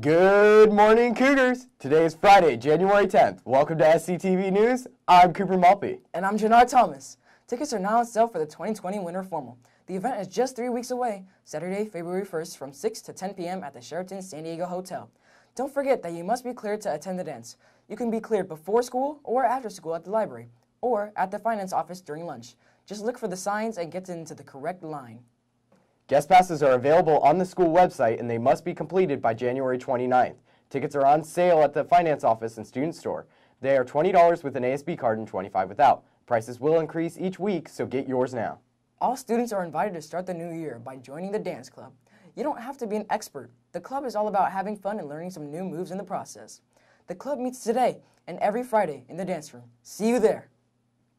Good morning, Cougars! Today is Friday, January 10th. Welcome to SCTV News. I'm Cooper Malpe. And I'm Janard Thomas. Tickets are now on sale for the 2020 Winter Formal. The event is just three weeks away, Saturday, February 1st from 6 to 10 p.m. at the Sheraton San Diego Hotel. Don't forget that you must be cleared to attend the dance. You can be cleared before school or after school at the library, or at the finance office during lunch. Just look for the signs and get into the correct line. Guest passes are available on the school website and they must be completed by January 29th. Tickets are on sale at the finance office and student store. They are $20 with an ASB card and 25 without. Prices will increase each week, so get yours now. All students are invited to start the new year by joining the dance club. You don't have to be an expert. The club is all about having fun and learning some new moves in the process. The club meets today and every Friday in the dance room. See you there.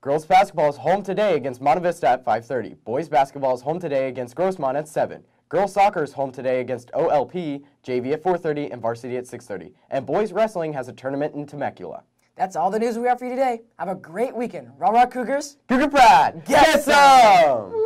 Girls basketball is home today against Monte Vista at 5.30. Boys basketball is home today against Grossmont at 7. Girls soccer is home today against OLP, JV at 4.30, and varsity at 6.30. And boys wrestling has a tournament in Temecula. That's all the news we have for you today. Have a great weekend. Rah rah Cougars. Cougar Pride, get some!